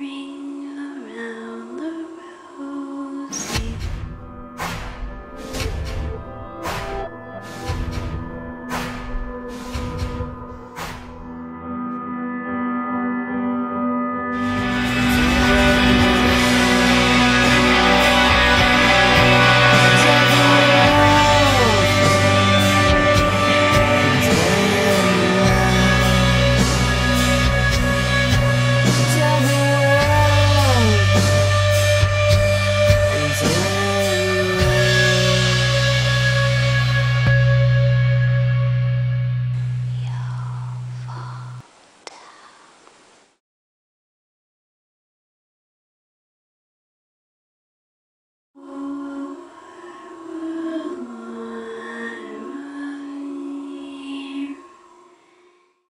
spring.